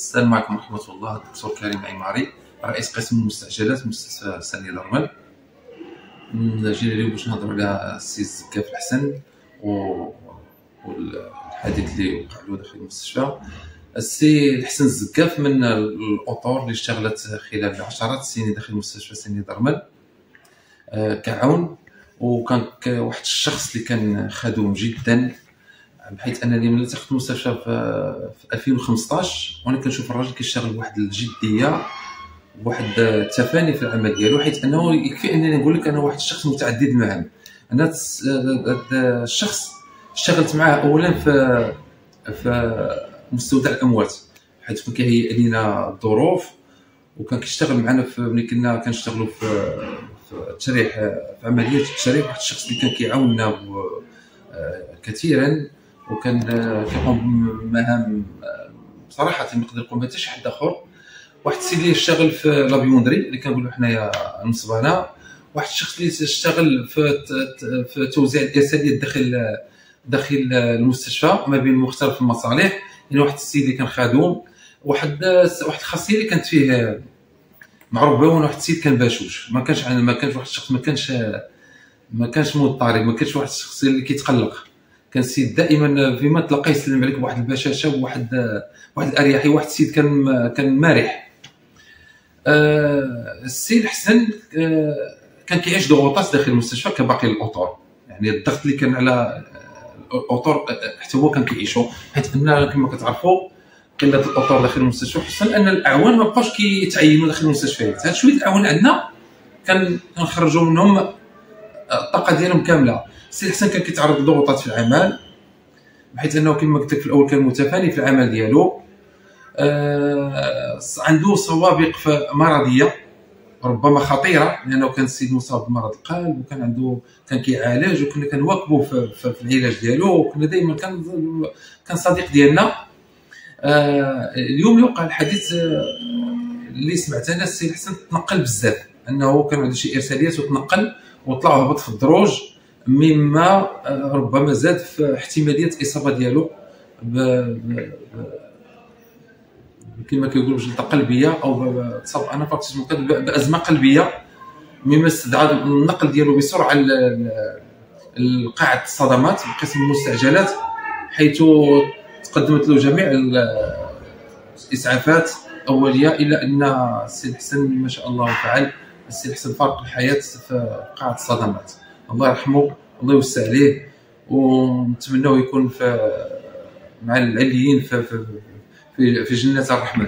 السلام عليكم ورحمة الله. الدكتور كريم عماري رئيس قسم المستعجلات مستشفى ساني درمل جينا اليوم باش نهضروا على السي زكاف الحسن و... والحادث اللي وقع له داخل المستشفى. السي الحسن الزكاف من الاطور اللي اشتغلت خلال عشرات السنين داخل مستشفى ساني درمل آه، كعون وكان واحد الشخص اللي كان خدوم جدا. بحيث أنني ملي دخلت المستشفى في 2015 وأنا كنشوف الراجل كيشتغل بواحد الجدية بواحد التفاني في العمل ديالو حيث أنه يكفي أنني نقول لك أنا واحد الشخص متعدد المهام أنا الشخص اشتغلت معاه اولا في في مستودع الأموات حيث كان كيهيئ لنا الظروف وكان كيشتغل معنا ملي كنا كنشتغلوا في في التشريح في عملية التشريح واحد الشخص اللي كان كيعاوننا آه، كثيرا. وكان كيقوم بمهام بصراحه ما يقدر يقوم بها حتى شي حد آخر. واحد السيد اللي يشتغل في لابيوندري اللي كنقولوا حنايا المصبانه واحد الشخص اللي يشتغل في في توزيع الارساليات داخل داخل المستشفى ما بين مختلف المصالح. يعني واحد السيد اللي كان خادوم. واحد واحد الخاصيه اللي كانت فيه معروف بها واحد السيد كان باشوش. ما كانش ما كانش واحد الشخص ما كانش ما كانش مضطرب ما كانش واحد الشخص اللي كيتقلق. كان السيد دائما فيما تلقى يسلم عليك بواحد البشاشه وواحد واحد الاريحيه واحد السيد كان كان مرح آه السيد حسن آه كان كيعيش ضغوطات داخل المستشفى كباقي الاطر يعني الضغط اللي كان على الاطر حتى هو كان كيعيشو. حيت أن كما كتعرفوا قلة الاطر داخل المستشفى خصوصا أن الأعوان ما بقاوش كيتعينوا داخل المستشفيات. هاد شوية الأعوان عندنا كنخرجوا منهم الطاقة ديالهم كاملة. السي حسن كان كيتعرض لضغوطات في العمل بحيث أنه كما قلت لك في الأول كان متفاني في العمل ديالو. آه عنده سوابق مرضية ربما خطيرة لأنه كان السيد مصاب بمرض القلب وكان عنده كان كيعالج وكنا كنواكبوا في, في, في العلاج ديالو وكنا دائما كان كان صديق ديالنا. آه اليوم اللي وقع الحديث آه اللي سمعت أنا السيد حسن تنقل بزاف أنه كان عنده شي إرساليات وتنقل. وطلع وهبط في الدروج مما آه، ربما زاد في احتمالية الإصابة ديالو ب... كما كيقولوا بجلطة قلبية أو تصاب أنا بأزمة قلبية مما استدعى النقل ديالو بسرعة لقاعة الصدمات بقسم المستعجلات حيث تقدمت له جميع الإسعافات اوليه إلا أن السي الحسن ما شاء الله فعل السي الحسن فارق الحياة في قاعة الصدمات. الله يرحمه الله يوسع عليه ونتمناه يكون في مع العليين في في في, في جنات الرحمن